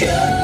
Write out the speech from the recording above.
should.